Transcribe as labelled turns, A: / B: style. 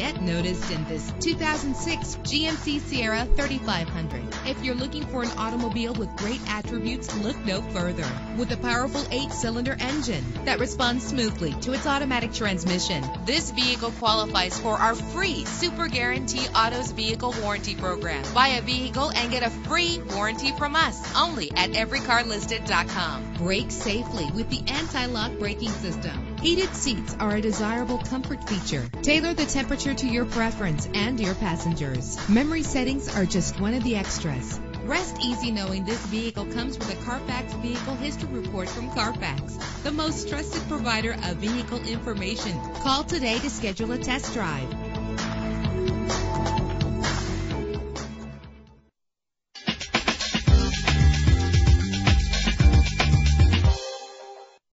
A: get noticed in this 2006 GMC Sierra 3500. If you're looking for an automobile with great attributes, look no further. With a powerful eight-cylinder engine that responds smoothly to its automatic transmission, this vehicle qualifies for our free Super Guarantee Autos Vehicle Warranty Program. Buy a vehicle and get a free warranty from us only at everycarlisted.com. Brake safely with the anti-lock braking system. Heated seats are a desirable comfort feature. Tailor the temperature to your preference and your passengers. Memory settings are just one of the extras. Rest easy knowing this vehicle comes with a Carfax Vehicle History Report from Carfax, the most trusted provider of vehicle information. Call today to schedule a test drive.